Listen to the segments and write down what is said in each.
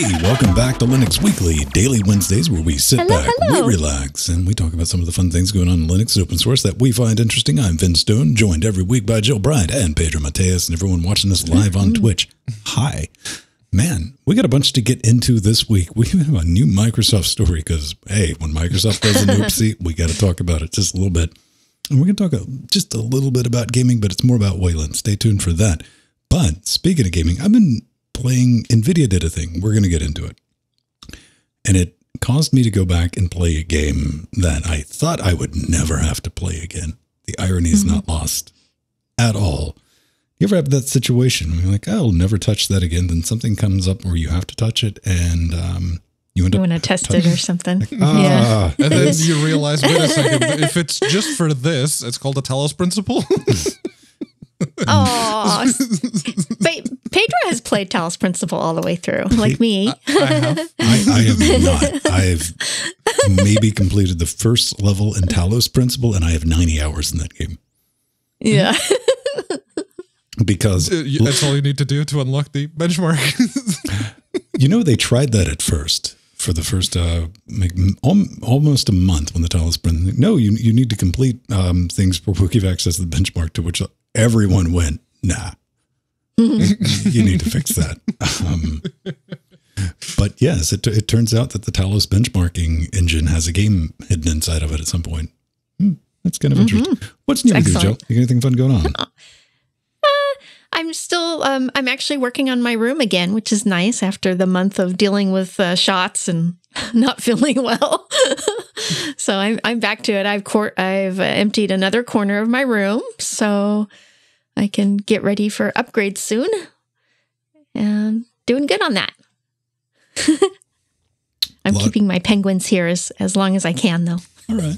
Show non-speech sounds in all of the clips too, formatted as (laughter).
Hey, welcome back to Linux Weekly, daily Wednesdays where we sit Hello, back, hello. we relax, and we talk about some of the fun things going on in Linux and open source that we find interesting. I'm Venn Stone, joined every week by Jill Bryant and Pedro Mateus, and everyone watching us live on mm-hmm. Twitch. Hi. Man, we got a bunch to get into this week. (laughs) We have a new Microsoft story because, hey, when Microsoft does an (laughs) oopsie, we got to talk about it just a little bit. And we're going to talk just a little bit about gaming, but it's more about Wayland. Stay tuned for that. But speaking of gaming, I've been playing, NVIDIA did a thing. We're going to get into it. And it caused me to go back and play a game that I thought I would never have to play again. The irony is not lost at all. You ever have that situation where you're like, I'll never touch that again? Then something comes up where you have to touch it and um, you end You up. want to test it or something? yeah. Ah, And then (laughs) you realize, wait a second, if it's just for this, it's called the Talos principle. (laughs) Oh, (laughs) but Pedro has played Talos Principle all the way through, like me. I (laughs) have. I, I have not. I have maybe completed the first level in Talos Principle, and I have 90 hours in that game yeah. (laughs) because Uh, That's all you need to do to unlock the benchmark. you know they tried that at first for the first uh like, al- almost a month when the Talos Principle. No, you you need to complete um, things before we give access to the benchmark. To which everyone went, nah. (laughs) you need to fix that. Um, but yes, it, it turns out that the Talos benchmarking engine has a game hidden inside of it at some point. Hmm, that's kind of interesting. What's new with you, Joe? You got anything fun going on? (laughs) I'm still, um, I'm actually working on my room again, which is nice after the month of dealing with uh, shots and (laughs) not feeling well. (laughs) so I'm, I'm back to it. I've court, I've uh, emptied another corner of my room so I can get ready for upgrades soon and doing good on that. (laughs) I'm Lot- keeping my penguins here as, as long as I can though. All right.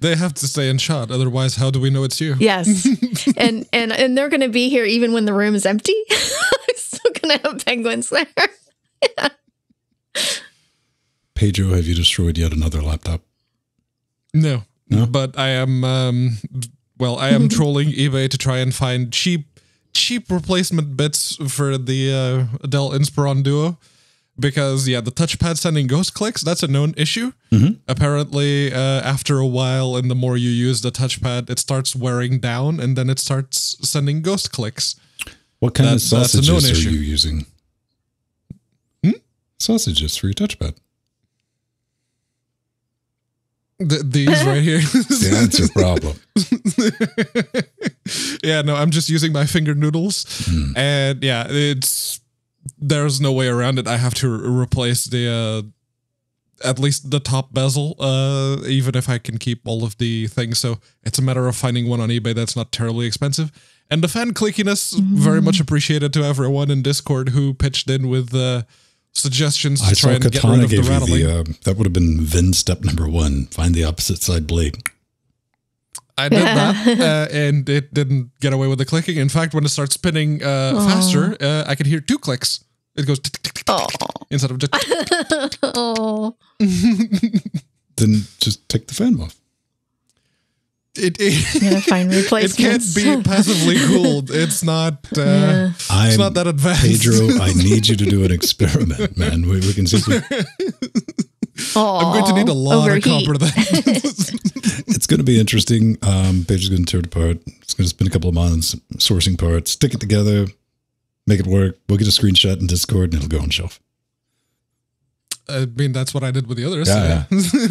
they have to stay in shot, otherwise, how do we know it's you? Yes. and and and they're going to be here even when the room is empty. I'm still going to have penguins there. (laughs) Pedro, have you destroyed yet another laptop? No. No? But I am, um, well, I am (laughs) trolling eBay to try and find cheap, cheap replacement bits for the uh, Dell Inspiron Duo. Because, yeah, the touchpad sending ghost clicks, that's a known issue. Apparently, uh, after a while, and the more you use the touchpad, it starts wearing down and then it starts sending ghost clicks. What kind of That- that's a known sausages are issue. you using? Sausages for your touchpad. Th- these right here. (laughs) That's your problem. (laughs) yeah, no, I'm just using my finger noodles, Hmm. and yeah, it's there's no way around it. I have to re- replace the uh, at least the top bezel, uh, even if I can keep all of the things. So it's a matter of finding one on eBay that's not terribly expensive. And the fan clickiness, very much appreciated to everyone in Discord who pitched in with uh, suggestions to I try saw and get rid Katana of the you rattling. the, uh, that would have been Venn step number one. Find the opposite side blade. I did (laughs) that, uh, and it didn't get away with the clicking. In fact, when it starts spinning uh, faster, uh, I could hear two clicks. It goes instead of just. (laughs) Then just take the fan off. It, it, Gotta find (laughs) it can't be passively cooled. (laughs) It's not. Uh, Yeah. I'm, It's not that advanced. Pedro, I (laughs) need you to do an experiment, man. We, we can see. I'm going to need a lot overheat. of copper then. It's going to be interesting. Um, Pedro's going to tear it apart. It's going to spend a couple of months sourcing parts, stick it together, make it work. We'll get a screenshot in Discord and it'll go on shelf. I mean, that's what I did with the others. Yeah,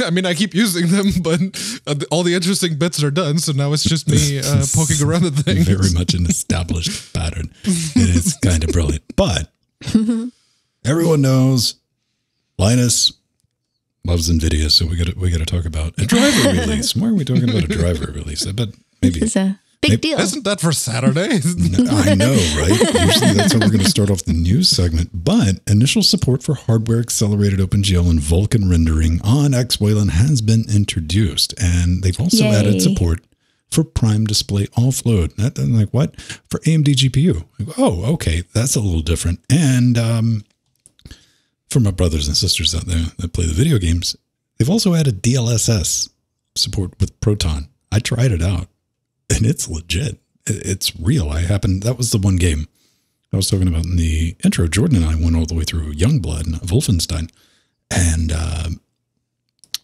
(laughs) I mean, I keep using them, but uh, all the interesting bits are done. So now it's just me (laughs) uh, poking around the thing. Very much an established pattern. It is (laughs) kind of brilliant. But everyone knows Linus loves NVIDIA, so we got to we got to talk about a driver release. Why are we talking about a driver release? I bet maybe It's a big Maybe- deal. Isn't that for Saturday? (laughs) I know, right? Usually that's how we're going to start off the news segment. But initial support for hardware accelerated OpenGL and Vulkan rendering on XWayland has been introduced, and they've also Yay. added support for Prime Display Offload. That, I'm like what for AMD GPU? Like, oh, okay, that's a little different. And um, for my brothers and sisters out there that play the video games, they've also added DLSS support with Proton. I tried it out, and it's legit. It's real. I happened. That was the one game I was talking about in the intro, Jordan and I went all the way through Youngblood and Wolfenstein, and uh,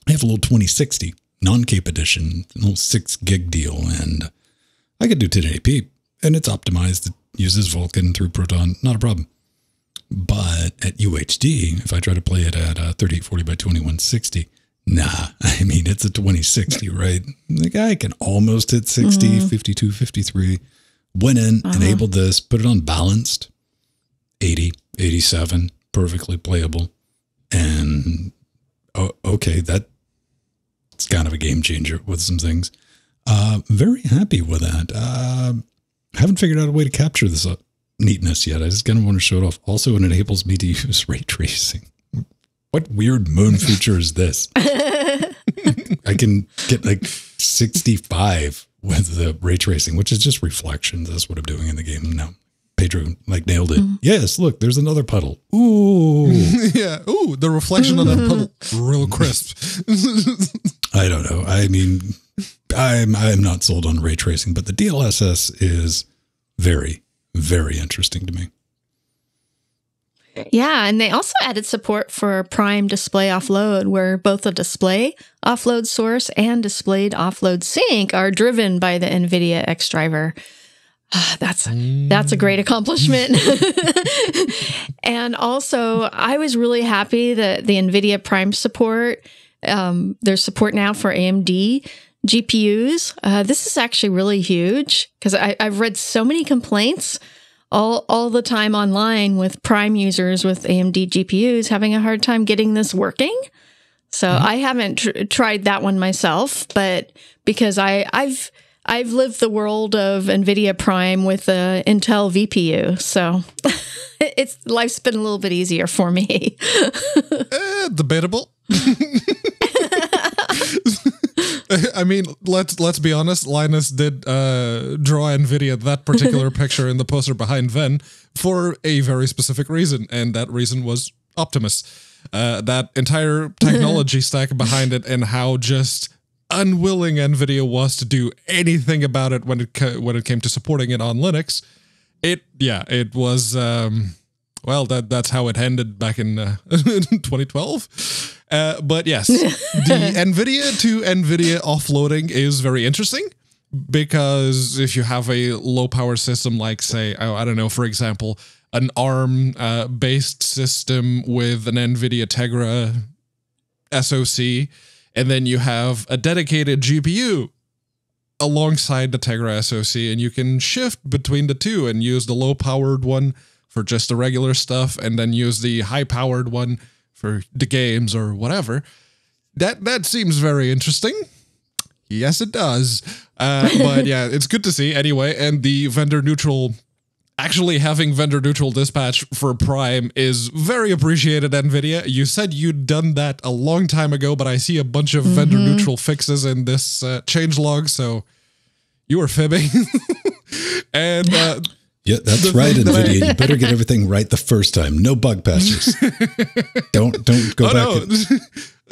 I have a little 2060 non-cape edition, a little six gig deal, and I could do 1080p, and it's optimized. It uses Vulkan through Proton, not a problem. But at UHD, if I try to play it at uh, 3840 by 2160, nah, (laughs) I mean, it's a 2060, right? The guy can almost hit 60, mm. 52, 53. Went in, uh-huh. enabled this, put it on balanced, 80, 87, perfectly playable. And oh, okay, that it's kind of a game changer with some things. Uh, very happy with that. Uh, haven't figured out a way to capture this uh, neatness yet. I just kind of want to show it off. Also, it enables me to (laughs) use ray tracing. What weird moon feature is this? (laughs) I can get like 65 with the ray tracing, which is just reflections. That's what I'm doing in the game now. Pedro like nailed it. Mm. Yes, look, there's another puddle. Ooh. (laughs) yeah. Ooh, the reflection on that puddle. Real crisp. (laughs) I don't know. I mean, I'm I'm not sold on ray tracing, but the DLSS is very, very interesting to me. Yeah, and they also added support for Prime Display Offload, where both the display offload source and displayed offload sink are driven by the NVIDIA X driver. that's that's a great accomplishment. (laughs) and also, I was really happy that the NVIDIA Prime support. Um, there's support now for AMD GPUs. Uh, this is actually really huge because I've read so many complaints all all the time online with Prime users with AMD GPUs having a hard time getting this working. So mm-hmm. I haven't tr- tried that one myself, but because I I've I've lived the world of NVIDIA Prime with a Intel VPU, so (laughs) it's life's been a little bit easier for me. (laughs) eh, debatable. (laughs) (laughs) I mean, let's let's be honest. Linus did uh, draw Nvidia that particular (laughs) picture in the poster behind Venn for a very specific reason, and that reason was Optimus. Uh, that entire (laughs) technology stack behind it, and how just unwilling Nvidia was to do anything about it when it when it came to supporting it on Linux. It yeah, it was. Um, well, that that's how it ended back in uh, 2012. Uh, but yes, (laughs) the NVIDIA to NVIDIA offloading is very interesting because if you have a low power system, like say, oh, I don't know, for example, an ARM uh, based system with an NVIDIA Tegra SoC, and then you have a dedicated GPU alongside the Tegra SoC, and you can shift between the two and use the low powered one for just the regular stuff, and then use the high powered one for the games or whatever. That that seems very interesting. Yes, it does. Uh, (laughs) but yeah, it's good to see anyway. And the vendor neutral, actually having vendor neutral dispatch for Prime is very appreciated. Nvidia, you said you'd done that a long time ago, but I see a bunch of mm-hmm. vendor neutral fixes in this uh, change log, so you were fibbing. (laughs) and uh, yeah, that's right, NVIDIA. you better get everything right the first time. No bug patches. (laughs) don't don't go oh, back. No. And-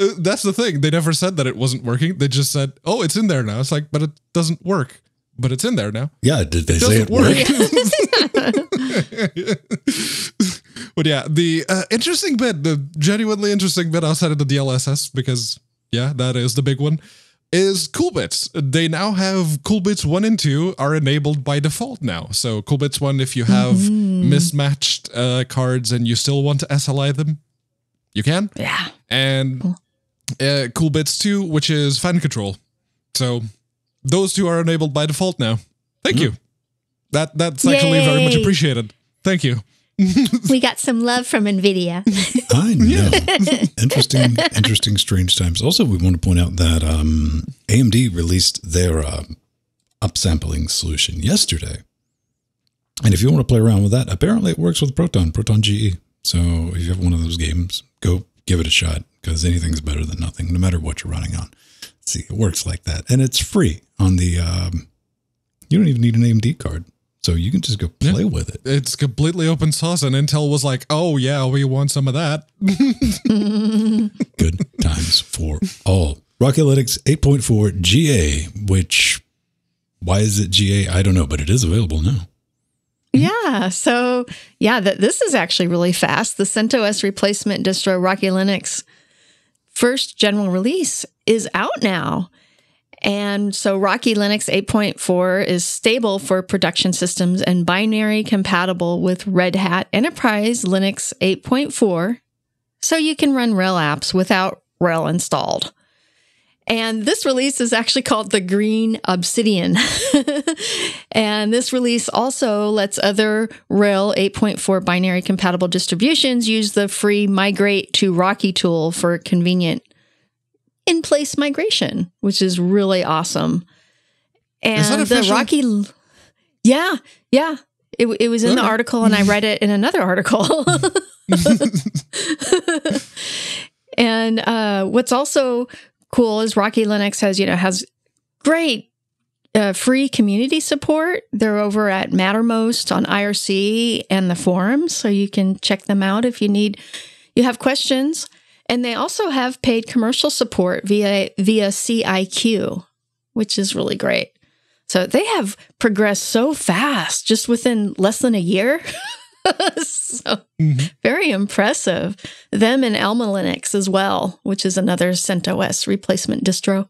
(laughs) uh, that's the thing. They never said that it wasn't working. They just said, "Oh, it's in there now." It's like, but it doesn't work. But it's in there now. Yeah, did they it say it worked? (laughs) but yeah, the uh, interesting bit, the genuinely interesting bit outside of the DLSS, because yeah, that is the big one is Coolbits. They now have Coolbits 1 and 2 are enabled by default now. So Coolbits 1, if you have mm-hmm. mismatched uh, cards and you still want to SLI them, you can. Yeah. And cool. uh, Coolbits 2, which is fan control. So those two are enabled by default now. Thank mm. you. That That's actually Yay. very much appreciated. Thank you. (laughs) we got some love from NVIDIA. (laughs) I know. (laughs) interesting, interesting, strange times. Also, we want to point out that um, AMD released their uh, upsampling solution yesterday. And if you want to play around with that, apparently it works with Proton, Proton GE. So if you have one of those games, go give it a shot because anything's better than nothing, no matter what you're running on. See, it works like that. And it's free on the, um, you don't even need an AMD card. So you can just go play yeah. with it. It's completely open source, and Intel was like, "Oh yeah, we want some of that." (laughs) (laughs) Good times for all. Rocky Linux 8.4 GA, which why is it GA? I don't know, but it is available now. Yeah. So, yeah, that this is actually really fast. The CentOS replacement distro Rocky Linux first general release is out now. And so Rocky Linux 8.4 is stable for production systems and binary compatible with Red Hat Enterprise Linux 8.4. So you can run RHEL apps without RHEL installed. And this release is actually called the Green Obsidian. (laughs) and this release also lets other RHEL 8.4 binary compatible distributions use the free Migrate to Rocky tool for convenient in place migration, which is really awesome. And the Rocky, yeah, yeah, it, it was in okay. the article, and I (laughs) read it in another article. (laughs) and uh, what's also cool is Rocky Linux has you know has great uh, free community support. They're over at Mattermost on IRC and the forums, so you can check them out if you need you have questions. And they also have paid commercial support via via CIQ, which is really great. So they have progressed so fast just within less than a year. (laughs) so mm-hmm. very impressive. Them and Alma Linux as well, which is another CentOS replacement distro.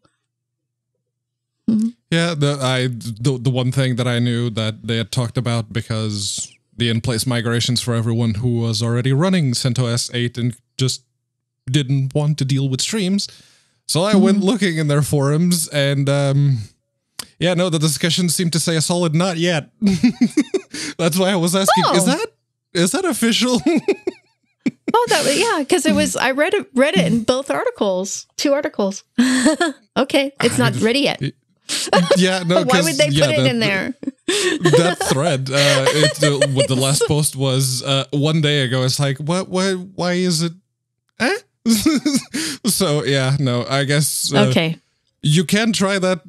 Mm-hmm. Yeah, the I the, the one thing that I knew that they had talked about because the in-place migrations for everyone who was already running CentOS 8 and just didn't want to deal with streams. So I mm-hmm. went looking in their forums and um yeah, no, the discussion seemed to say a solid not yet. (laughs) That's why I was asking, oh. is that is that official? (laughs) oh, that yeah, because it was. I read it. Read it in (laughs) both articles. Two articles. okay, it's not ready yet. yeah, no. Why would they yeah, put it in there? that thread, uh, it, uh, what the last post was uh, one day ago. It's like, what? Why? Why is it? Eh? (laughs) so yeah, no. I guess. Uh, okay. You can try that.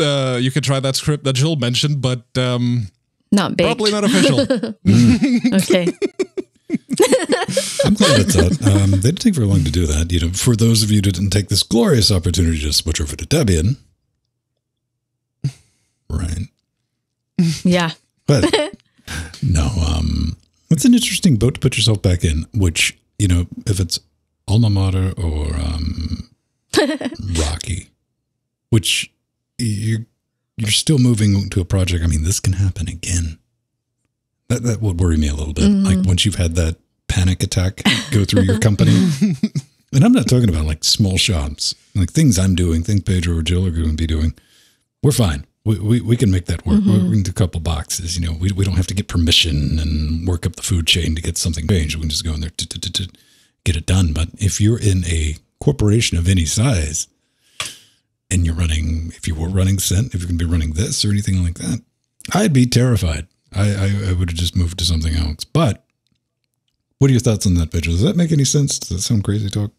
Uh, you can try that script that Jill mentioned, but um, not big. Probably not official. (laughs) okay. I'm glad it's out. Um, they didn't take very long to do that. You know, for those of you who didn't take this glorious opportunity to switch over to Debian, right? Yeah. But (laughs) no, um, it's an interesting boat to put yourself back in. Which you know, if it's alma mater or um, (laughs) Rocky, which you you're still moving to a project. I mean, this can happen again. That that would worry me a little bit. Mm-hmm. Like once you've had that panic attack go through your company. (laughs) and I'm not talking about like small shops, like things I'm doing, think Pedro or Jill are going to be doing. We're fine. We, we, we can make that work. Mm-hmm. We can do a couple boxes. You know, we, we don't have to get permission and work up the food chain to get something changed. We can just go in there to, to, to, to get it done. But if you're in a corporation of any size, and you're running, if you were running Cent, if you're going to be running this or anything like that, I'd be terrified. I, I, I would have just moved to something else. But what are your thoughts on that, Pedro? Does that make any sense? Does that sound crazy talk?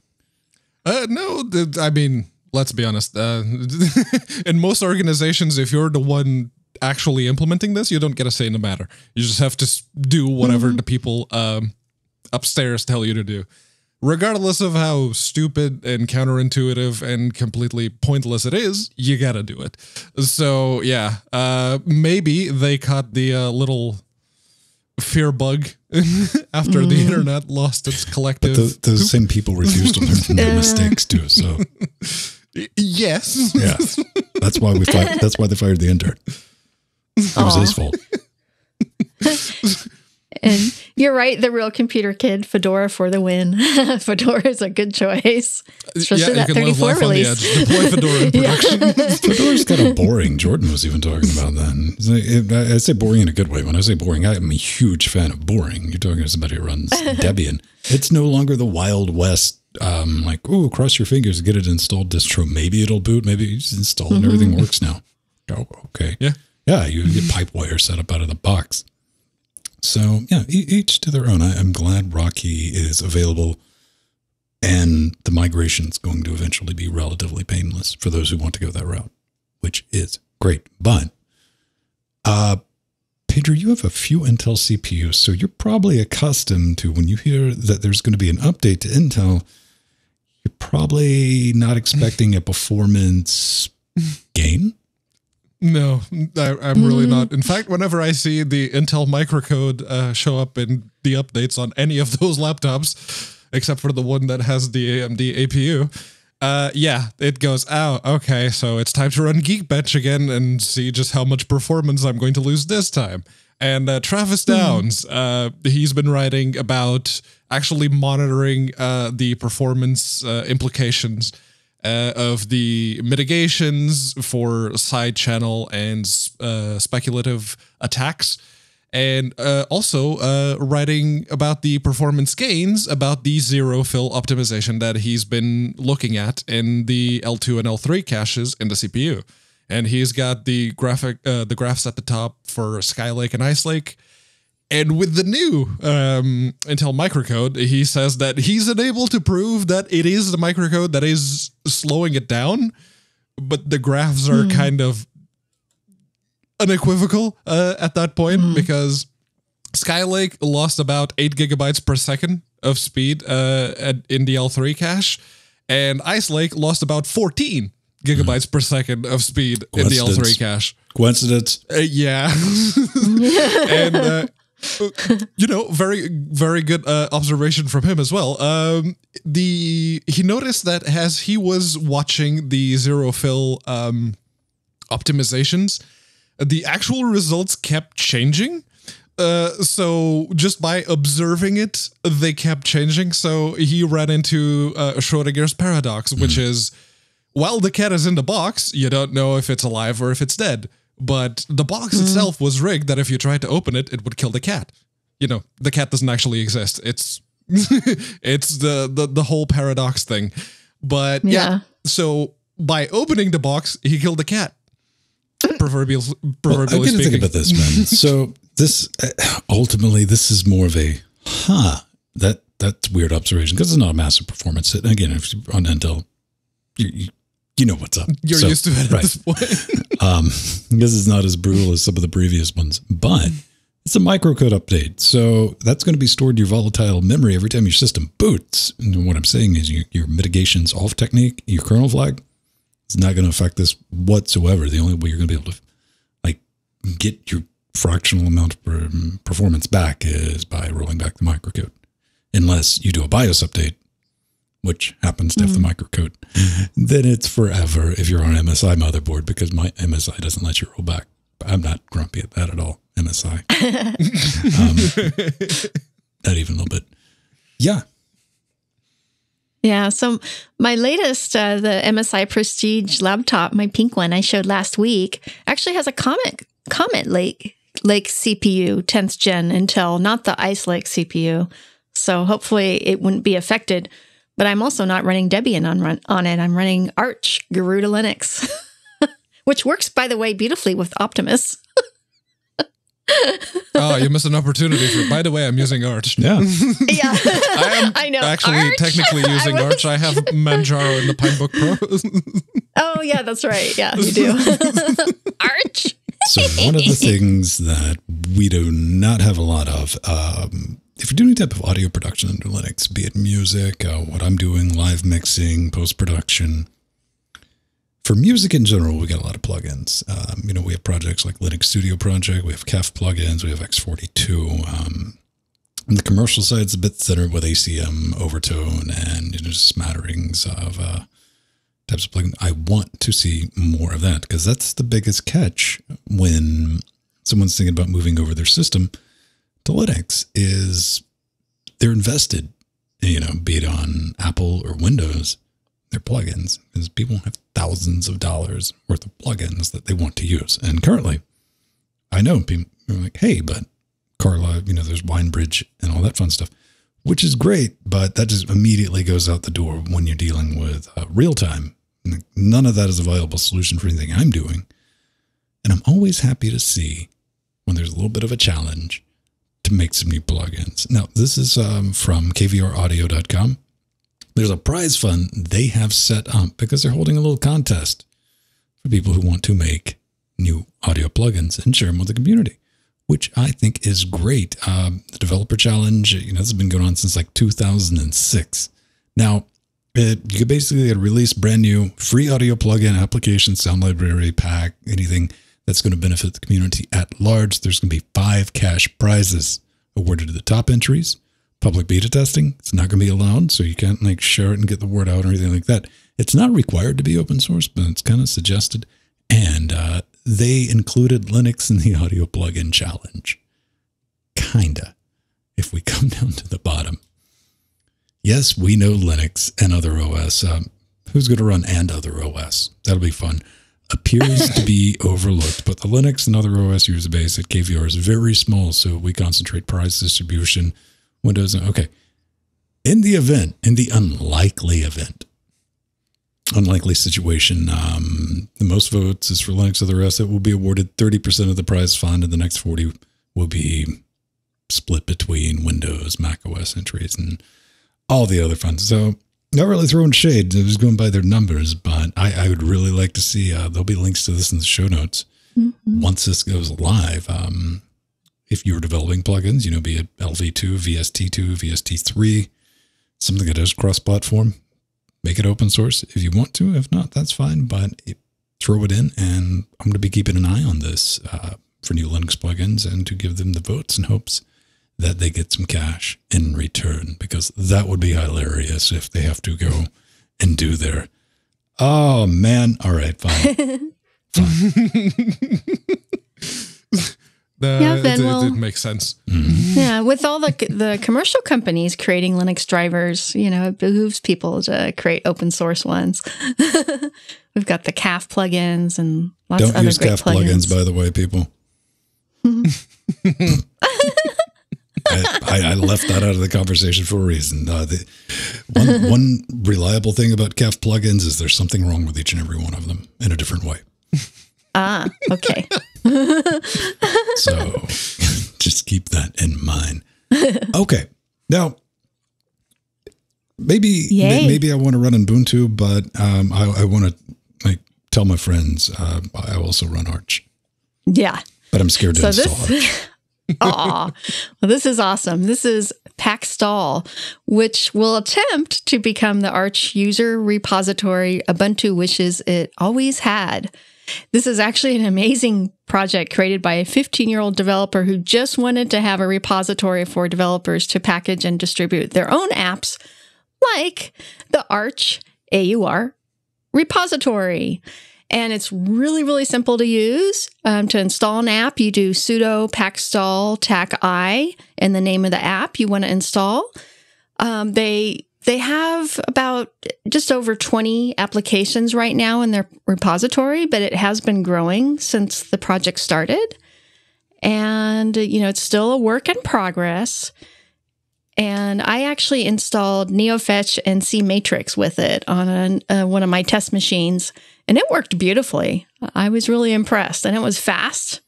Uh, no, I mean, let's be honest. Uh, (laughs) in most organizations, if you're the one actually implementing this, you don't get a say in the matter. You just have to do whatever mm-hmm. the people um, upstairs tell you to do regardless of how stupid and counterintuitive and completely pointless it is, you gotta do it. So yeah, uh, maybe they caught the uh, little fear bug (laughs) after mm. the internet lost its collective. But the, those same people refuse to learn (laughs) from their mistakes too. So (laughs) yes, yes, that's why we fired. That's why they fired the intern. It was his fault. And you're right, the real computer kid, Fedora for the win. (laughs) Fedora is a good choice, especially yeah, that 34 release. The Deploy Fedora in (laughs) production. (laughs) Fedora's kind of boring. Jordan was even talking about that. I say boring in a good way. When I say boring, I'm a huge fan of boring. You're talking to somebody who runs Debian. It's no longer the Wild West um, like, oh, cross your fingers, get it installed distro. Maybe it'll boot. Maybe you just install mm-hmm. and everything works now. Oh, okay. Yeah. Yeah. You get PipeWire set up out of the box. So yeah, each to their own. I, am glad Rocky is available, and the migration is going to eventually be relatively painless for those who want to go that route, which is great. But uh, Pedro, you have a few Intel CPUs, so you're probably accustomed to when you hear that there's going to be an update to Intel. You're probably not expecting a performance (laughs) gain No, I, I'm really not. In fact, whenever I see the Intel microcode uh, show up in the updates on any of (laughs) those laptops, except for the one that has the AMD APU, uh, yeah, it goes, oh, okay, so it's time to run Geekbench again and see just how much performance I'm going to lose this time. And uh, Travis Downs, uh, he's been writing about actually monitoring uh, the performance uh, implications uh, of the mitigations for side channel and uh, speculative attacks. And uh, also uh, writing about the performance gains about the zero fill optimization that he's been looking at in the L2 and L3 caches in the CPU. And he's got the graphic, uh, the graphs at the top for Skylake and Ice Lake. And with the new um, Intel microcode, he says that he's unable to prove that it is the microcode that is slowing it down, but the graphs are kind of unequivocal uh, at that point because Skylake lost about eight gigabytes per second of speed uh, at, in the L3 cache, and Ice Lake lost about 14 gigabytes per second of speed in the L3 cache. Coincidence? Uh, yeah. (laughs) (laughs) and, uh, (laughs) you know, very, very good uh, observation from him as well. Um, the he noticed that as he was watching the zero fill um, optimizations, the actual results kept changing. Uh, so just by observing it, they kept changing. So he ran into uh, Schrodinger's paradox, which is while the cat is in the box, you don't know if it's alive or if it's dead. But the box itself was rigged that if you tried to open it, it would kill the cat. You know, the cat doesn't actually exist. It's (laughs) it's the, the the whole paradox thing. But yeah. Yeah. so by opening the box, he killed the cat. Proverbial, Well, proverbially I'm going speaking. think about this, man. (laughs) so this uh, ultimately, this is more of a, huh? That that's weird observation because it's not a massive performance. And again, if you're on Intel, you, you you know what's up. You're So, used to it at right? this point. (laughs) Um, this is not as brutal as some of the previous ones, but it's a microcode update. So that's going to be stored in your volatile memory every time your system boots. And what I'm saying is your, your mitigations off technique, your kernel flag, it's not going to affect this whatsoever. The only way you're going to be able to like get your fractional amount of performance back is by rolling back the microcode, unless you do a BIOS update, which happens to have the microcode. Then it's forever if you're on MSI motherboard because my MSI doesn't let you roll back. I'm not grumpy at that at all. MSI, (laughs) um, not even a little bit. Yeah, Yeah. So my latest, uh, the MSI Prestige laptop, my pink one I showed last week, actually has a Comet Comet Lake Lake CPU, 10th gen Intel, not the Ice Lake CPU. So hopefully it wouldn't be affected. But I'm also not running Debian on run, on it. I'm running Arch Garuda Linux, (laughs) which works by the way beautifully with Optimus. oh, (laughs) you missed an opportunity for. By the way, I'm using Arch. yeah. (laughs) yeah, I am I know. actually Arch? technically I using was- Arch. I have Manjaro in the Pinebook Pro. Oh yeah, that's right. Yeah, you do. Arch. So one of the things that we do not have a lot of, um, if you're doing any type of audio production under Linux, be it music, uh, what I'm doing, live mixing, post production. For music in general, we got a lot of plugins. Um, you know, we have projects like Linux Studio Project, we have Calf plugins, we have X42. Um, on the commercial side, it's a bit thinner with ACM, overtone, and you know, smatterings of uh, types of plugins. I want to see more of that because that's the biggest catch when someone's thinking about moving over their system to Linux is they're invested, you know, be it on Apple or Windows, their plugins because people have thousands of dollars worth of plugins that they want to use. And currently, I know people are like, hey, but Carla, you know, there's Winebridge and all that fun stuff, which is great, but that just immediately goes out the door when you're dealing with uh, real time. None of that is a viable solution for anything I'm doing. And I'm always happy to see when there's a little bit of a challenge to make some new plugins. Now, this is um, from kvraudio.com. There's a prize fund they have set up because they're holding a little contest for people who want to make new audio plugins and share them with the community, which I think is great. Um, the developer challenge, you know, this has been going on since like 2006. Now, it, you could basically release brand new free audio plugin application, sound library, pack, anything that's going to benefit the community at large. There's going to be five cash prizes awarded to the top entries. Public beta testing, it's not going to be allowed, so you can't like share it and get the word out or anything like that. It's not required to be open source, but it's kind of suggested. And uh, they included Linux in the (laughs) audio plugin challenge. Kinda, if we come (laughs) down to the bottom. Yes, we know Linux and other OS. Um, who's going to run and other OS? That'll be fun appears to be overlooked, but the Linux and other OS user base at KVR is very small, so we concentrate price distribution, Windows. Okay. In the event, in the unlikely event, unlikely situation, um, the most votes is for Linux. Other OS that will be awarded 30% of the prize fund, and the next 40 will be split between Windows, Mac OS entries, and all the other funds. So not really throwing shade. I was going by their numbers, but I, I would really like to see. Uh, there'll be links to this in the show notes mm-hmm. once this goes live. Um, if you're developing plugins, you know, be it LV2, VST2, VST3, something that is cross-platform, make it open source if you want to. If not, that's fine. But it, throw it in, and I'm going to be keeping an eye on this uh, for new Linux plugins and to give them the votes in hopes that they get some cash in return because that would be hilarious if they have to go and do their oh man all right fine, (laughs) fine. The, yeah, then, it, well, it, makes sense. Mm-hmm. Yeah, with all the the commercial companies creating Linux drivers, you know, it behooves people to create open source ones. (laughs) We've got the Calf plugins and lots Don't of other use great Calf plugins. plugins, by the way, people. (laughs) I, I, left that out of the conversation for a reason. Uh, the, one, (laughs) one reliable thing about Calf plugins is there's something wrong with each and every one of them in a different way. (laughs) Ah, okay. (laughs) so just keep that in mind. Okay. Now, maybe maybe I want to run Ubuntu, but um, I, I want to like tell my friends uh, I also run Arch. Yeah. But I'm scared to so install this, Arch. Aw, well, this is awesome. This is Pacstall, which will attempt to become the Arch user repository Ubuntu wishes it always had. This is actually an amazing project created by a 15 year old developer who just wanted to have a repository for developers to package and distribute their own apps, like the Arch AUR repository. And it's really, really simple to use. Um, to install an app, you do sudo pacstall tac i and the name of the app you want to install. Um, they they have about just over 20 applications right now in their repository, but it has been growing since the project started. And, you know, it's still a work in progress. And I actually installed NeoFetch and C Matrix with it on an, uh, one of my test machines and it worked beautifully. I was really impressed and it was fast.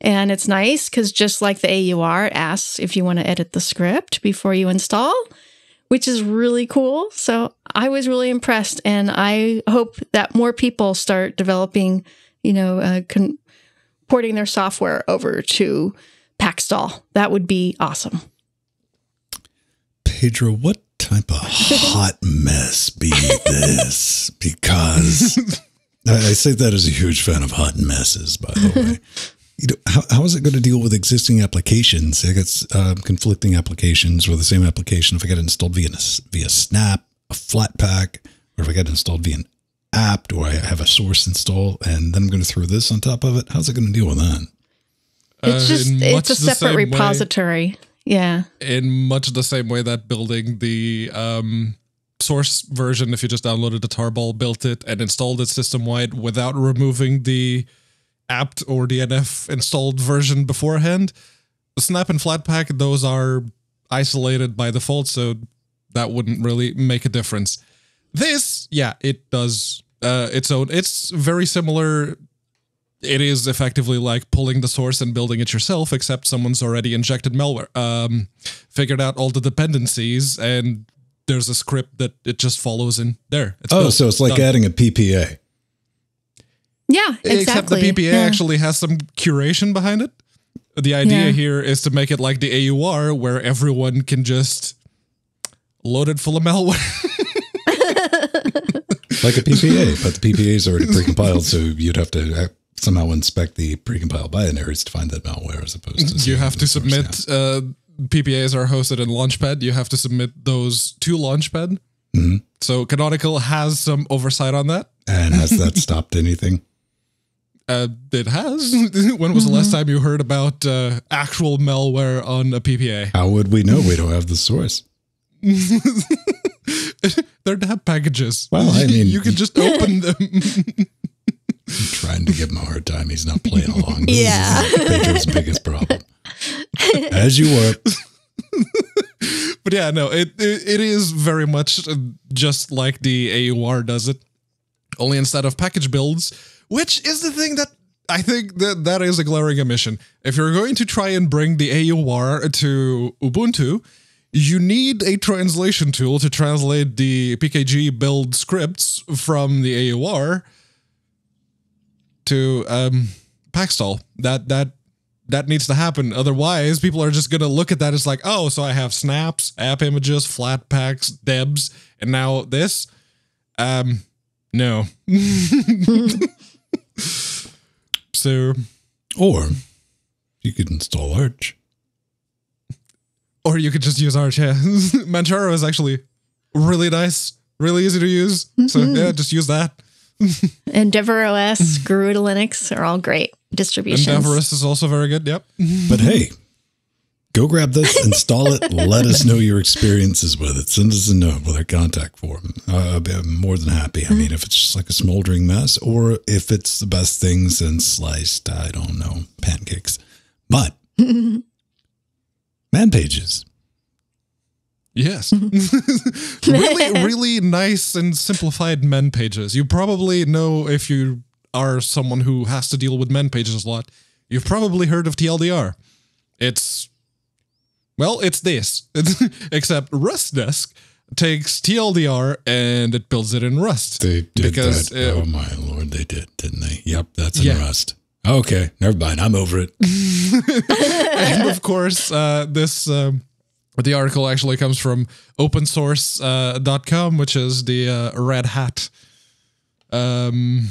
And it's nice because just like the AUR, it asks if you want to edit the script before you install, which is really cool. So I was really impressed. And I hope that more people start developing, you know, uh, con- porting their software over to Pacstall. That would be awesome. Pedro, what type of (laughs) hot mess be this? Because I, say that as a huge fan of hot messes, by the way. (laughs) You know, how, how is it going to deal with existing applications? I got uh, conflicting applications or the same application. If I get installed via via Snap, a Flatpak, or if I get installed via an app, do I have a source install and then I'm going to throw this on top of it? How's it going to deal with that? It's uh, just uh, it's a separate repository. Way, yeah. In much the same way that building the um, source version, if you just downloaded the tarball, built it, and installed it system wide without removing the apt or DNF installed version beforehand. Snap and Flatpak, those are isolated by default, so that wouldn't really make a difference. This, yeah, it does uh, its own. It's very similar. It is effectively like pulling the source and building it yourself, except someone's already injected malware, um, figured out all the dependencies, and there's a script that it just follows in there. It's oh, built, so it's like done. adding a PPA. Yeah, exactly. Except the PPA yeah. actually has some curation behind it. The idea yeah. here is to make it like the AUR, where everyone can just load it full of malware. like a PPA, but the PPA is already (laughs) precompiled, so you'd have to somehow inspect the precompiled binaries to find that malware as opposed to you have to submit uh, PPAs are hosted in Launchpad. You have to submit those to Launchpad. Mhm. So Canonical has some oversight on that. And has that (laughs) stopped anything? Uh, it has. (laughs) when was the last time you heard about uh, actual malware on a PPA? How would we know we don't have the source? (laughs) They're not packages. Well, I mean- you can just open them. I'm trying to give him a hard time. He's not playing along. This (laughs) Yeah. is Pedro's biggest problem. (laughs) As you were. (laughs) but yeah, no, it, it it is very much uh, just like the AUR does it. Only instead of package builds, which is the thing that I think that that is a glaring omission. If you're going to try and bring the AUR to Ubuntu, you need a translation tool to translate the PKG build scripts from the AUR to um, Pacstall. That that that needs to happen. Otherwise, people are just gonna look at that as like, oh, so I have snaps, app images, flat packs, debs, and now this. Um, no. (laughs) so, Or you could install Arch. or you could just use Arch. Yeah, (laughs) Manjaro is actually really nice, really easy to use. So (laughs) yeah, just use that. EndeavourOS, Guru to Linux are all great distributions. EndeavourOS is also very good. Yep. But hey, go grab this, install it, (laughs) let us know your experiences with it. Send us a note with our contact form. Uh, I'll be more than happy. I mean, if it's just like a smoldering mess or if it's the best thing since sliced, I don't know, pancakes. But (laughs) man pages. Yes. (laughs) really, really nice and simplified men pages. You probably know if you are someone who has to deal with men pages a lot, you've probably heard of TLDR. It's, well, it's this, (laughs) except RustDesk takes TLDR and it builds it in Rust. They did Because, that. uh, oh my lord, they did, didn't they? Yep, that's in Yeah. Rust. Okay, never mind. I'm over it. (laughs) and of course, uh, this um, the article actually comes from opensource.com, uh, .com, which is the uh, Red Hat um,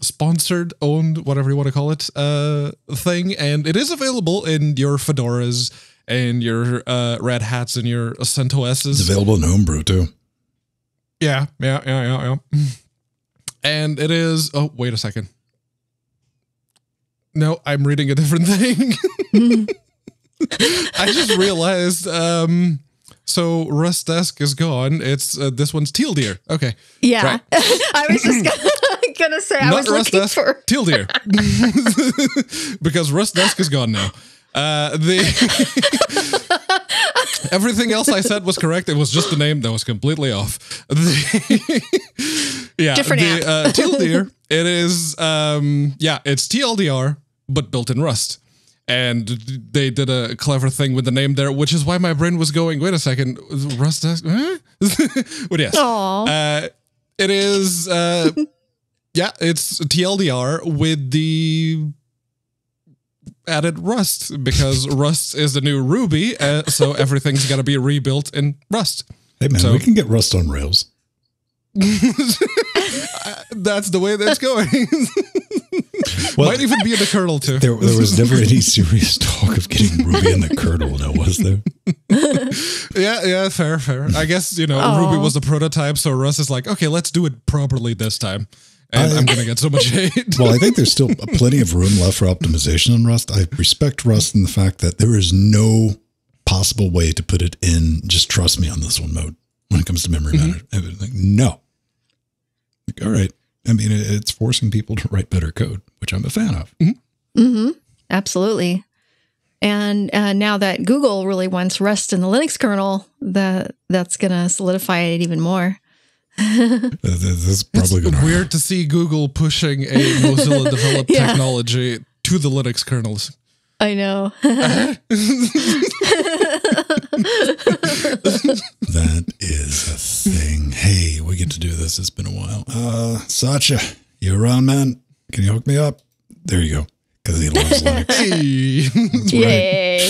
sponsored, owned, whatever you want to call it, uh, thing, and it is available in your Fedoras and your uh, Red Hats and your CentOSs. It's CentOSs. available in Homebrew too. Yeah, yeah, yeah, yeah, yeah. (clears throat) And it is. Oh, wait a second. No, I'm reading a different (laughs) thing. (laughs) (laughs) I just realized. Um, so RustDesk is gone. It's uh, this one's Teal Deer. Okay, yeah. Right. (laughs) I was just (laughs) gonna, gonna say, I not was looking RustDesk, for. Teal Deer, because RustDesk is gone now. Uh, the everything else I said was correct. It was just the name that was completely off. The, yeah, Different the uh, Teal Deer. It is, um, yeah, it's TLDR but built in Rust. And they did a clever thing with the name there, which is why my brain was going. Wait a second, Rust? Huh? (laughs) but yes, Aw. uh, it is. Uh, (laughs) yeah, it's TLDR with the added Rust because (laughs) Rust is the new Ruby, uh, so everything's got to be rebuilt in Rust. Hey man, So- we can get Rust on Rails. That's the way that's going. Well, Might even be in the kernel too. there, there was never any serious talk of getting Ruby in the kernel, now was there? (laughs) Yeah, yeah, fair, fair. I guess you know Aw. Ruby was the prototype, so Rust is like, okay, let's do it properly this time, and I- I, am gonna get so much hate. Well, I think there's still plenty of room left for optimization on Rust. I respect Rust in the fact that there is no possible way to put it in just trust me on this one mode when it comes to memory Mm-hmm. management. Like, no. Like, all right. I mean, it's forcing people to write better code, which I'm a fan of. hmm Absolutely. And uh, now that Google really wants Rust in the Linux kernel, that that's going to solidify it even more. (laughs) Th- th- This is probably going it's to weird to see Google pushing a Mozilla (laughs) developed Yeah. technology to the Linux kernels. I know. (laughs) That is a thing. Hey, we get to do this. It's been a while. Uh, Satya, you around, man? Can you hook me up? There you go. Because he loves Linux. (laughs) Hey. Yay.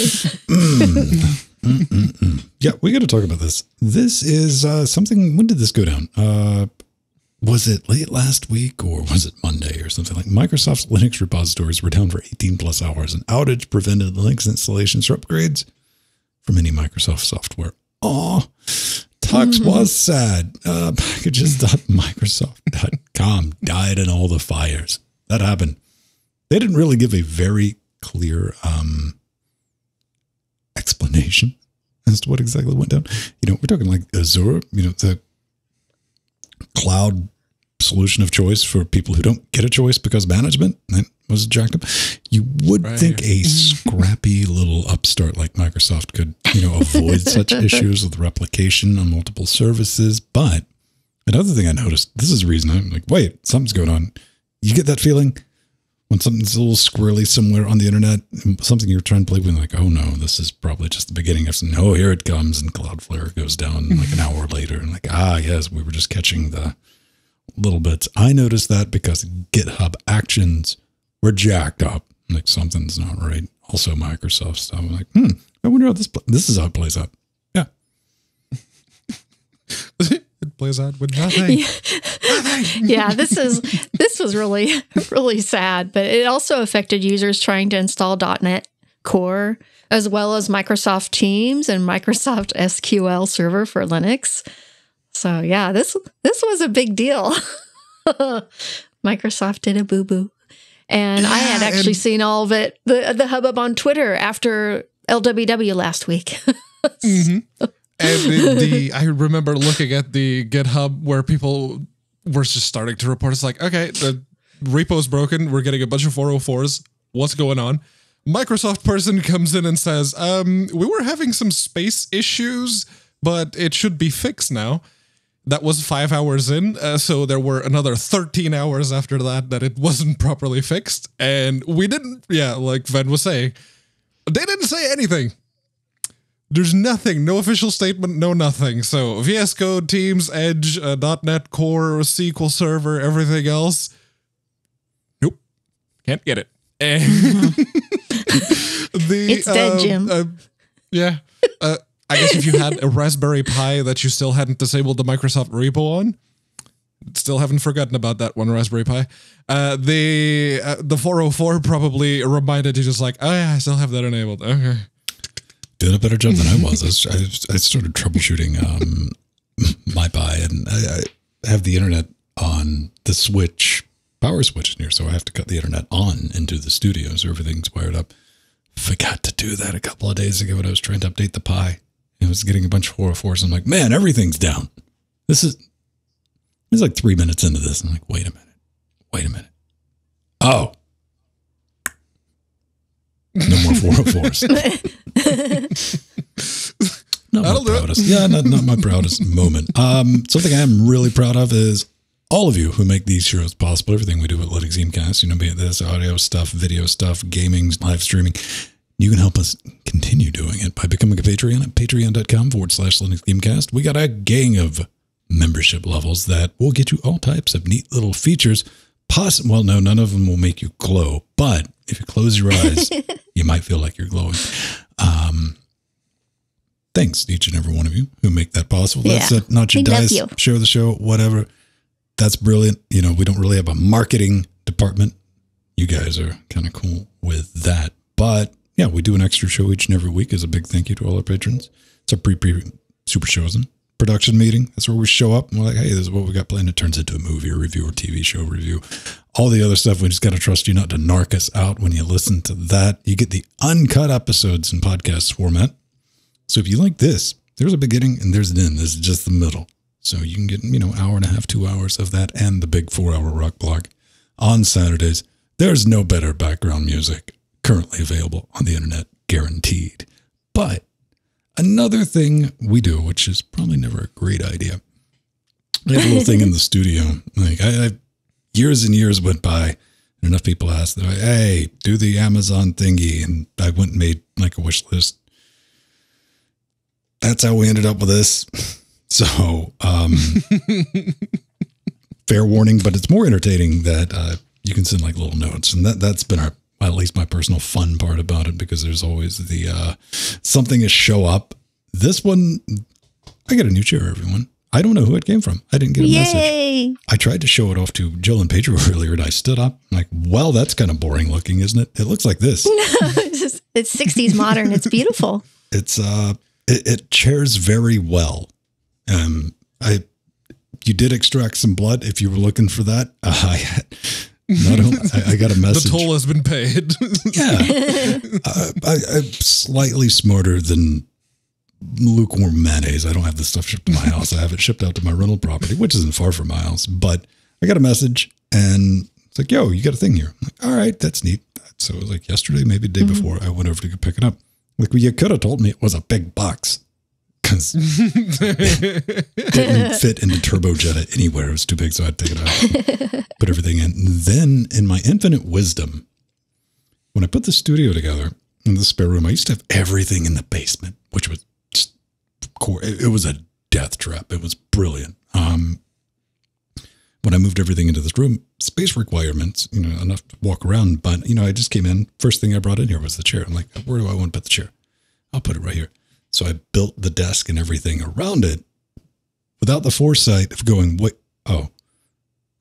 Yeah, we got to talk about this. This is uh, something. When did this go down? Uh, was it late last week or was it Monday or something like Microsoft's Linux repositories were down for 18 plus hours. An outage prevented Linux installations or upgrades from any Microsoft software. Oh, Tux was sad. Uh, packages.microsoft.com died in all the fires. That happened. They didn't really give a very clear um, explanation as to what exactly went down. You know, we're talking like Azure, you know, the cloud solution of choice for people who don't get a choice because management that was jacked up. You would Right. think a scrappy little upstart like Microsoft could, you know, avoid such (laughs) issues with replication on multiple services. But another thing I noticed, this is the reason I'm like, wait, something's going on. You get that feeling when something's a little squirrely somewhere on the internet, something you're trying to play with, like, oh no, this is probably just the beginning of something. Oh, here it comes, and Cloudflare goes down like an hour later, and like, ah, yes, we were just catching the little bits. I noticed that because GitHub Actions were jacked up. Like something's not right. Also, Microsoft stuff. I'm like, hmm, I wonder how this this is how it plays out. Yeah, (laughs) plays out with (laughs) nothing. (laughs) yeah, this is this was really (laughs) really sad, but it also affected users trying to install .NET Core as well as Microsoft Teams and Microsoft SQL Server for Linux. So yeah, this this was a big deal. Microsoft did a boo boo, and I had actually seen all of it the the hubbub on Twitter after LWW last week. Mhm. And the, the (laughs) I remember looking at the GitHub where people were just starting to report. It's like, okay, the repo's broken. We're getting a bunch of 404s. What's going on? Microsoft person comes in and says, um, we were having some space issues, but it should be fixed now. That was five hours in, uh, so there were another 13 hours after that that it wasn't properly fixed. And we didn't, yeah, like Venn was saying, they didn't say anything. There's nothing, no official statement, no nothing. So VS Code, Teams, Edge, uh, .NET Core, SQL Server, everything else. Nope, can't get it. (laughs) The It's dead, um, Jim. uh, yeah, uh, I guess if you had a Raspberry Pi that you still hadn't disabled the Microsoft repo on, still haven't forgotten about that one Raspberry Pi. Uh, the uh, the 404 probably reminded you just like, oh yeah, I still have that enabled. Okay. Doing a better job than I (laughs) was. I, was- I, I started troubleshooting um, (laughs) my Pi, and I, I have the internet on the switch, power switch in here, so I have to cut the internet on into the studio, so everything's wired up. Forgot to do that a couple of days ago when I was trying to update the Pi. It was getting a bunch of 404s. I'm like, man, everything's down. This is. It's like three minutes into this. I'm like, wait a minute. Wait a minute. Oh. (laughs) No more 404s. Not my That'll proudest. Yeah, not, not my proudest moment. Um, something I am really proud of is all of you who make these shows possible. Everything we do at Linux Gamecast, you know, be it this audio stuff, video stuff, gaming, live streaming. You can help us continue doing it by becoming a Patreon at patreon.com forward slash Linux Gamecast. We got a gang of membership levels that will get you all types of neat little features. Poss- well, no, none of them will make you glow, but if you close your eyes, (laughs) you might feel like you're glowing. Um, thanks to each and every one of you who make that possible. That's Yeah. it. Not your We dice. you. Share the show, whatever. That's brilliant. You know, we don't really have a marketing department. You guys are kind of cool with that. But yeah, we do an extra show each and every week as a big thank you to all our patrons. It's a pre pre super chosen production meeting. That's where we show up and we're like, hey, this is what we got planned. It turns into a movie review or TV show review. All the other stuff, we just got to trust you not to narc us out when you listen to that. You get the uncut episodes in podcast format. So if you like this, there's a beginning and there's an end. This is just the middle. So you can get, you know, hour and a half, two hours of that and the big four hour rock block on Saturdays. There's no better background music currently available on the internet, guaranteed. But another thing we do, which is probably never a great idea, we have a little thing in the (laughs) studio. Like I, I years and years went by, and enough people asked, they're like, "Hey, do the Amazon thingy," and I went and made like a wish list. That's how we ended up with this. (laughs) So, um, (laughs) fair warning, but it's more entertaining that uh, you can send like little notes, and that that's been our at least my personal fun part about it because there's always the uh, something to show up. This one, I get a new chair, everyone. I I don't know who it came from. I didn't get a message. I tried to show it off to Jill and Pedro (laughs) earlier, and I stood up. I'm like, well, that's kind of boring looking, isn't it? It looks like this. (laughs) it's, just- it's 60s modern. It's beautiful. (laughs) it's uh, it, it chairs very well. Um, I you did extract some blood if you were looking for that. Uh, I had not only, I, I got a message. The toll has been paid. Yeah, uh, I, I'm slightly smarter than lukewarm mayonnaise. I don't have this stuff shipped to my (laughs) house. I have it shipped out to my rental property, which isn't far from my house. But I got a message and it's like, yo, you got a thing here. I'm like, all right, that's neat. So it was like yesterday, maybe the day mm-hmm. before, I went over to go pick it up. Like, well, you could have told me it was a big box because (laughs) it didn't fit in into Turbojet anywhere. It was too big, so I had to take it out, (laughs) put everything in. Then, in my infinite wisdom, when I put the studio together in the spare room, I used to have everything in the basement, which was core. It, it was a death trap. It was brilliant. Um, when I moved everything into this room, space requirements, you know, enough to walk around. But you know, I just came in. First thing I brought in here was the chair. I'm like, where do I want to put the chair? I'll put it right here. So I built the desk and everything around it without the foresight of going, wait, oh,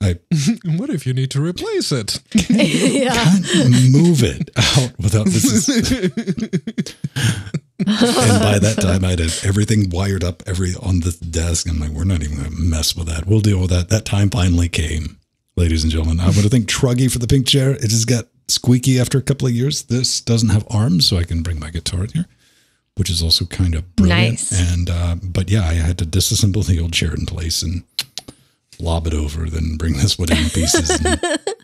I (laughs) what if you need to replace it? (laughs) yeah. can't move it out without this. Is, (laughs) and by that time, I'd have everything wired up every on the desk. I'm like, we're not even going to mess with that. We'll deal with that. That time finally came, ladies and gentlemen. I would have think Truggy for the pink chair. It just got squeaky after a couple of years. This doesn't have arms, so I can bring my guitar in here, which is also kind of brilliant. Nice. And uh, but yeah, I had to disassemble the old chair in place and lob it over, then bring this one in pieces. And, (laughs)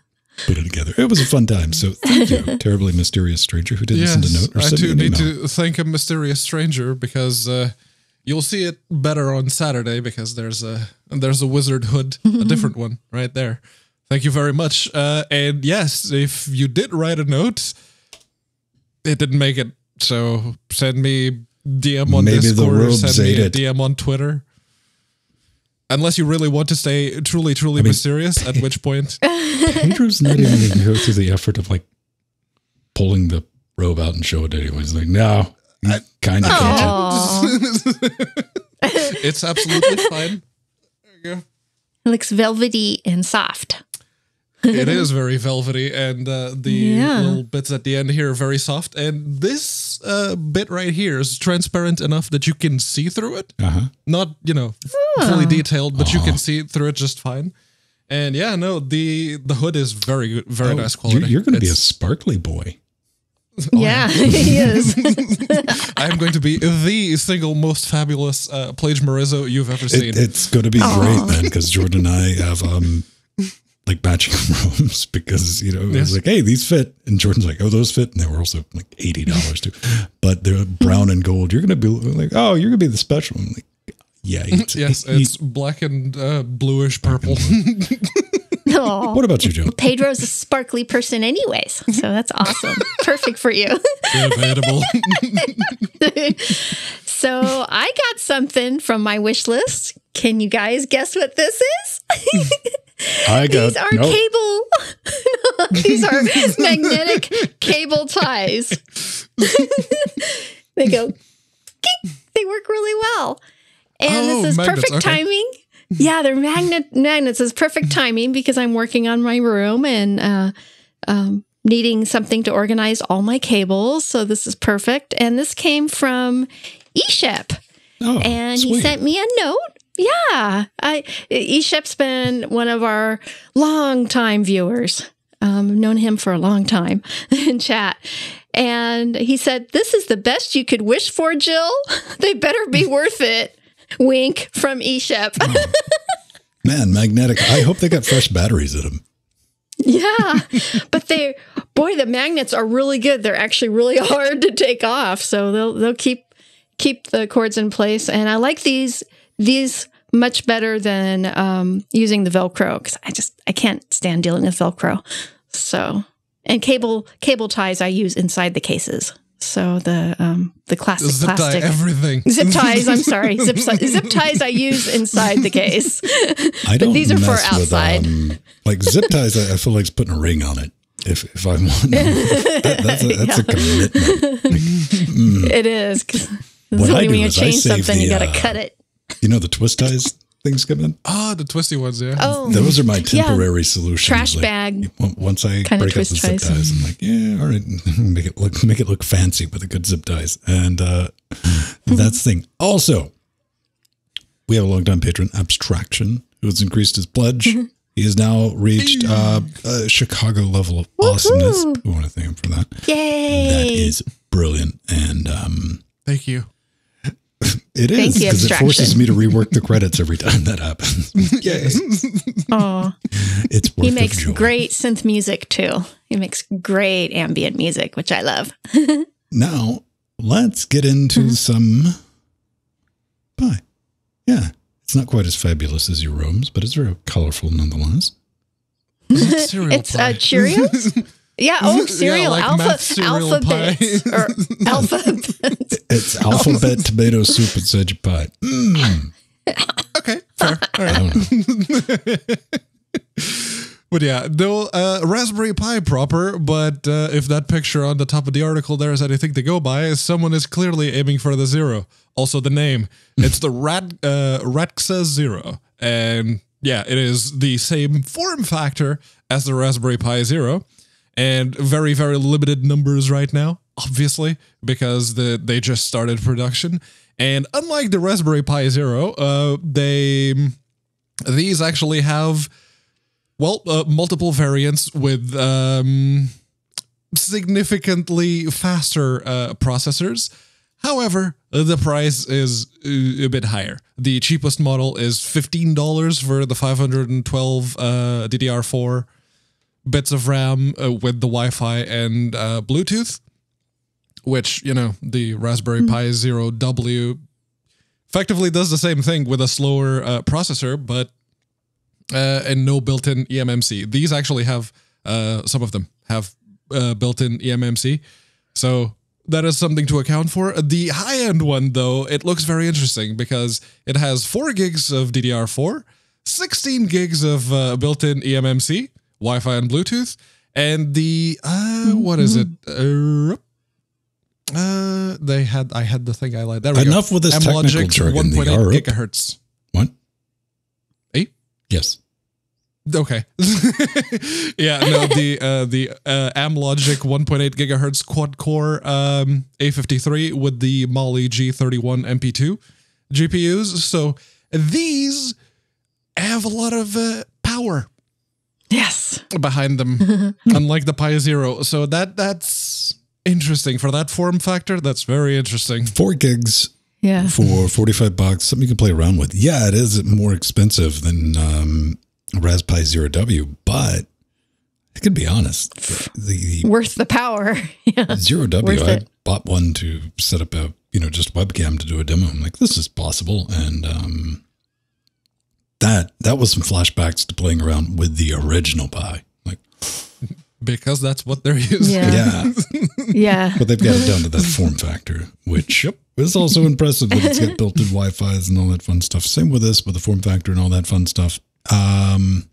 Put it together. It was a fun time. So thank you, (laughs) terribly mysterious stranger who didn't send a note or I send me too an need email. to thank a mysterious stranger because uh, you'll see it better on Saturday because there's a there's a wizard hood, a (laughs) different one right there. Thank you very much. Uh, and yes, if you did write a note, it didn't make it. So send me DM on Maybe the Discord send me ate a it. DM on Twitter. Unless you really want to stay truly, truly mysterious, at which point (laughs) Pedro's not even going to go through the effort of like pulling the robe out and show it anyways. Like, no, kind of can't. (laughs) It's absolutely fine. There you go. It looks velvety and soft. It is very velvety and uh, the Yeah. little bits at the end here are very soft. And this uh, bit right here is transparent enough that you can see through it. Uh huh. not you know fully detailed but you can see through it just fine. And yeah no the the hood is very good very nice quality. Oh, You're, you're going to be a sparkly boy. yeah, (laughs) he is. (laughs) i'm going to be the single most fabulous uh, plage Marizzo you've ever seen. It, it's going to be great, man, because Jordan and I have um like matching (laughs) robes because you know it Yes. was like, hey, these fit, and Jordan's like, oh, those fit, and they were also like eighty dollars too, but they're brown and gold. You're going to be like, oh, you're going to be the special. I'm like, yeah, it's, (laughs) yes it's black and uh, bluish purple (laughs) Aw. What about you, Joe? Pedro's a sparkly person, anyways. So that's awesome. Perfect for you. debatable So I got something from my wish list. Can you guys guess what this is? I got These are no. cable. (laughs) These are (laughs) magnetic cable ties. (laughs) they go. "Kink." They work really well, and Oh, this is magnets, perfect okay. timing. Yeah, they're magnet magnets. Is perfect timing because I'm working on my room and uh, um, needing something to organize all my cables. So this is perfect. And this came from eShep Oh, and he sent me a note. Yeah, I Eshep's been one of our long-time viewers. Um, I've known him for a long time (laughs) in chat. And he said, This is the best you could wish for, Jill. (laughs) They better be worth it. Wink from Eshep. (laughs) Man, magnetic. I hope they got fresh batteries in them. yeah. But they boy, the magnets are really good. They're actually really hard to take off. So they'll they'll keep keep the cords in place. And I like these these much better than um, using the Velcro because I just I can't stand dealing with Velcro. So and cable cable ties I use inside the cases. So the um, the classic zip tie plastic everything zip ties. I'm sorry, zip (laughs) zip ties I use inside the case. (laughs) I don't. these are for mess with, outside. um, like zip ties. I, I feel like it's putting a ring on it. If if I want, (laughs) that, that's a, that's a commitment. It is. 'cause What I when do you is I change save something, you got to uh, cut it. You know the twist ties. things come in. Ah, the twisty ones, yeah. Oh, Those are my Yeah. temporary solutions. trash Like, bag. Once I Kinda break up the twist zip ties. ties, I'm like, yeah, all right, (laughs) make it look make it look fancy with a good zip ties, and uh, that's the thing. Also, we have a long time patron, Abstraction, who has increased his pledge. (laughs) He has now reached uh, a Chicago level of awesomeness. We want to thank him for that. Yay! That is brilliant, and um, Thank you. (laughs) it is because it forces me to rework the credits every time that happens. (laughs) Yay! Aw. It's worth He makes joy. great synth music too. He makes great ambient music, which I love. (laughs) Now, let's get into Mm-hmm. some pie. Yeah, it's not quite as fabulous as your rooms, but it's very colorful nonetheless. Cereal It's uh, pie. Cheerios. (laughs) Yeah. Oh, cereal. like alpha. math cereal alphabet. pie. or (laughs) alphabet. It's alphabet tomato soup inside your pie. Mm, (laughs) okay, fair. All right. I don't know. But yeah, no uh, Raspberry Pi proper. But uh, if that picture on the top of the article there is anything to go by, someone is clearly aiming for the zero. Also, the name it's the Rat uh, Radxa Zero, and yeah, it is the same form factor as the Raspberry Pi Zero, and very very limited numbers right now, obviously because the they just started production. And unlike the Raspberry Pi Zero, uh, they these actually have well, uh, multiple variants with um, significantly faster uh, processors. However, the price is uh, a bit higher. The cheapest model is $15 for the 512 uh, DDR4 bits of RAM uh, with the Wi Fi and uh, Bluetooth, which, you know, the Raspberry Pi Zero W effectively does the same thing with a slower uh, processor, but uh, and no built-in eMMC. These actually have uh, some of them have uh, built-in eMMC, so that is something to account for. The high-end one, though, it looks very interesting because it has four gigs of DDR4, 16 gigs of uh, built-in eMMC, Wi-Fi and Bluetooth, and the uh, what is it? Uh, uh, they had I had the thing I like. There we Enough go. with this technical jargon, the 1.8 gigahertz. What? Eight? Yes. Okay. (laughs) yeah, no, the uh, the uh, Amlogic 1.8 gigahertz quad core um, A53 with the Mali G31 MP2 GPUs. So these have a lot of uh, power yes. behind them, (laughs) unlike the Pi Zero. So that that's interesting for that form factor. That's very interesting. Four gigs Yeah. for 45 bucks, something you can play around with. Yeah, it is more expensive than um, Raspberry Zero W, but I could be honest. The, the Worth the power. (laughs) yeah. Zero W, Worth I it. bought one to set up a, you know, just webcam to do a demo. I'm like, this is possible. And um, that that was some flashbacks to playing around with the original Pi. Like, Because that's what they're using. Yeah. yeah, (laughs) Yeah. but they've got it down to that form factor, which is also impressive that it's got built-in Wi-Fi's and all that fun stuff. Same with this, with the form factor and all that fun stuff. Um,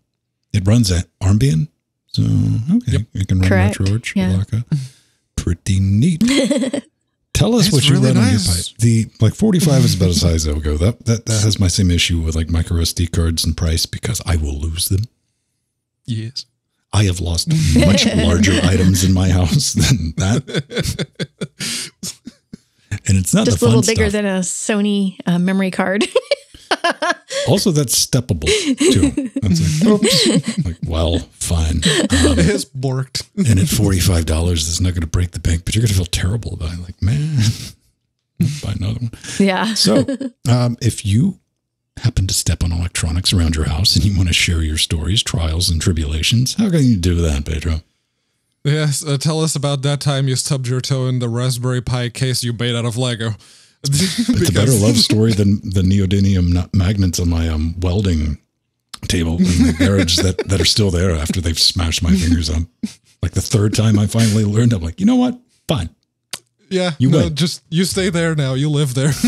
it runs at Armbian, so okay, you can run Correct. RetroArch, Yeah. Pretty neat. (laughs) Tell us It's what you really run on your nice. pipe. The like 45 is about as high as I'll go. That that that has my same issue with like micro SD cards and price because I will lose them. Yes. I have lost much larger (laughs) items in my house than that. (laughs) And it's not Just the a little bigger stuff. than a Sony uh, memory card. (laughs) (laughs) also, that's steppable too. That's like, (laughs) oops. Like, well, fine. Um, It's borked. and at forty-five dollars, it's not going to break the bank, but you're going to feel terrible about it. Like, man, (laughs) buy another one. yeah. So, um, if you happen to step on electronics around your house and you want to share your stories, trials, and tribulations, how can you do that, Pedro? Yes, uh, tell us about that time you stubbed your toe in the Raspberry Pi case you made out of Lego. It's (laughs) a better love story than the neodymium magnets on my um, welding table in the garage that, that are still there after they've smashed my fingers up. Like the third time I finally learned, I'm like, you know what? Fine. Yeah, You no, win. just you stay there now. You live there. (laughs)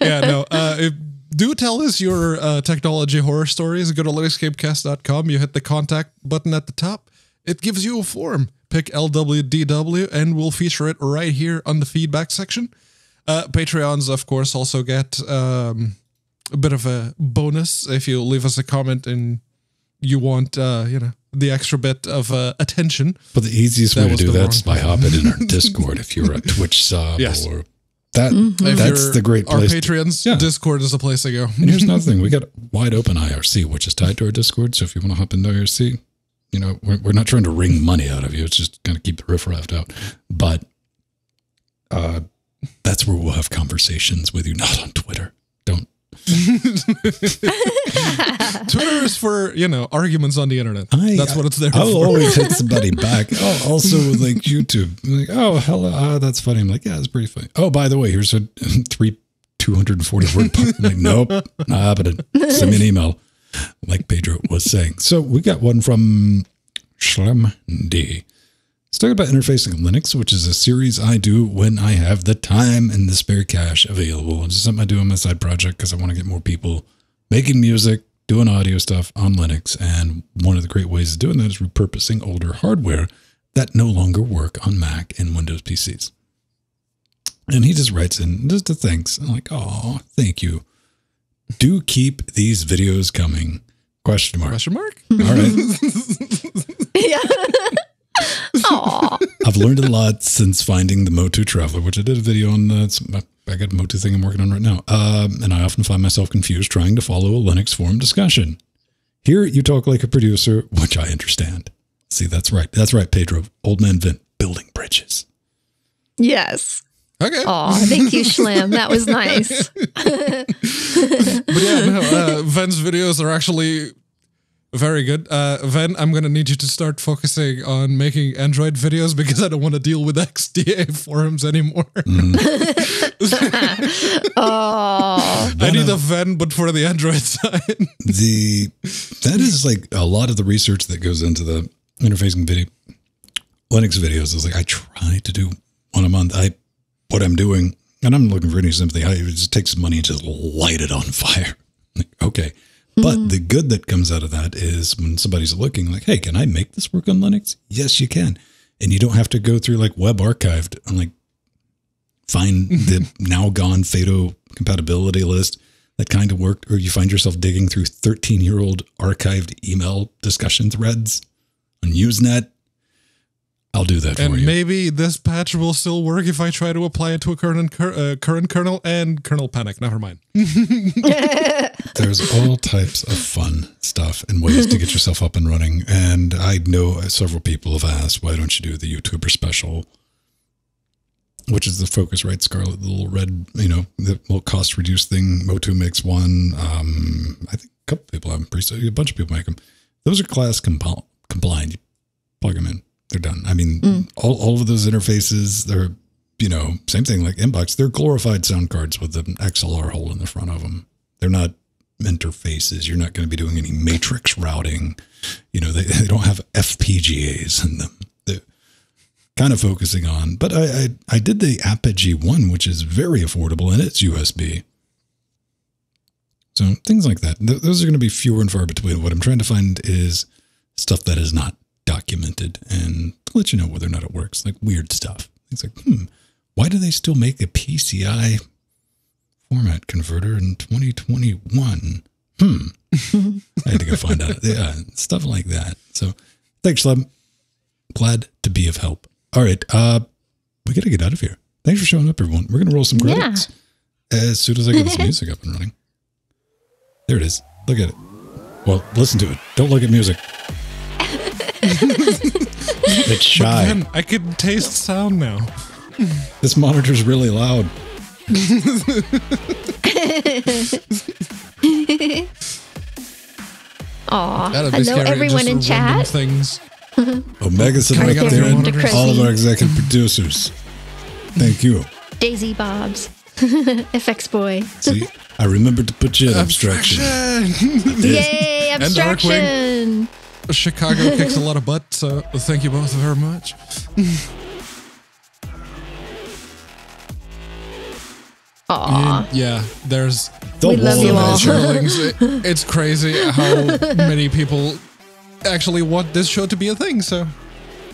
yeah, no. Uh, if, do tell us your uh, technology horror stories. Go to linuxgamecast.com. You hit the contact button at the top. It gives you a form. Pick LWDW, and we'll feature it right here on the feedback section. Uh, Patreons, of course, also get um, a bit of a bonus if you leave us a comment and you want, uh, you know, the extra bit of uh, attention. But the easiest That way to do that's by hopping in our (laughs) Discord if you're a Twitch sub Yes. or that. If That's the great Our place. to- patrons, Yeah. Discord is the place to go. And here's another thing: we got wide open IRC, which is tied to our Discord. So if you want to hop into IRC, you know we're, we're not trying to wring money out of you. It's just kind of keep the riffraff out. But uh, that's where we'll have conversations with you, not on Twitter. Don't. (laughs) Twitter is for you know arguments on the internet. I, That's what it's there I'll for. always hit (laughs) somebody back. Oh, also like YouTube, I'm like, oh, hello, ah, that's funny. I'm like, yeah, it's pretty funny. Oh, by the way, here's a (laughs) three, 240 word. like, nope, not happening. Send me an email, like Pedro was saying. So we got one from Shlem D. Let's talk about interfacing Linux, which is a series I do when I have the time and the spare cash available. It's something I do on my side project because I want to get more people making music, doing audio stuff on Linux. And one of the great ways of doing that is repurposing older hardware that no longer work on Mac and Windows PCs. And he just writes in just a thanks. I'm like, oh, thank you. Do keep these videos coming. Question mark. Question mark? All right. (laughs) yeah. (laughs) Aw. I've learned a lot since finding the Motu Traveler, which I did a video on. Uh, it's- I got a Motu thing I'm working on right now. Um, and I often find myself confused trying to follow a Linux forum discussion. Here, you talk like a producer, which I understand. See, that's right. That's right, Pedro. Old man Venn, building bridges. Yes. Okay. Aw, thank you, Schlim. That was nice. (laughs) (laughs) But yeah, no, uh, Venn's videos are actually very good. Uh, Venn, I'm gonna need you to start focusing on making Android videos because I don't want to deal with XDA (laughs) forums anymore. Oh, I need a Ven, but for the Android side. the that is like a lot of the research that goes into the interfacing video Linux videos is like I try to do one a month. I what I'm doing, and I'm looking for any sympathy. I just take some money and just light it on (laughs) fire. Okay. But mm. the good that comes out of that is when somebody's looking like, hey, can I make this work on Linux? Yes, you can. And you don't have to go through like web archived and like find (laughs) the now gone FFADO compatibility list that kind of worked, or you find yourself digging through 13 year old archived email discussion threads on Usenet. I'll do that for and maybe this patch will still work if I try to apply it to a current cur- uh, current kernel and kernel panic. Never mind. (laughs) There's all types of fun stuff and ways to get yourself up and running. And I know several people have asked, why don't you do the YouTuber special? Which is the focus, right? Scarlett, the little red, you know, the little cost reduced thing. Motu makes one. Um, I think a couple people have them. Pretty, a bunch of people make them. Those are class compl- compliant. You plug them in, they're done. I mean, mm. all, all of those interfaces, they're, you know, same thing like Inbox. They're glorified sound cards with an XLR hole in the front of them. They're not interfaces. You're not going to be doing any matrix routing. You know, they, (laughs) they don't have FPGAs in them. They're kind of focusing on, but I, I, I did the Apogee one, which is very affordable and it's USB. So things like that. Th- those are going to be fewer and far between. What I'm trying to find is stuff that is not documented and let you know whether or not it works, like weird stuff. It's like, hmm, why do they still make a PCI format converter in 2021? Hmm. I had to go find out. Yeah, stuff like that. So thanks, Schleb. Glad to be of help. All right. Uh, we got to get out of here. Thanks for showing up, everyone. We're going to roll some Yeah. credits as soon as I get this (laughs) music up and running. There it is. Look at it. Well, listen to it. Don't look at music. (laughs) it's shy. Venn, I can taste sound now. This monitor's really loud. Aw. That'd be Hello, scary, everyone just in random chat. Things. (laughs) Oh, Omega said Coming right up there. your monitor. All of our Chrissy. executive producers. Thank you. Daisy Bobs. (laughs) FX Boy. See, I remembered to put you in abstraction. Yay, And Darkwing. abstraction. Chicago kicks a lot of butt, so thank you both very much. Aw. And yeah, there's The We love wall you all. (laughs) It- it's crazy how many people actually want this show to be a thing, so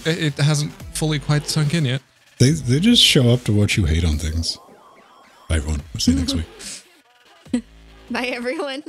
it, it hasn't fully quite sunk in yet. They, they just show up to what you hate on things. Bye, everyone. We'll see you next (laughs) week. Bye, everyone.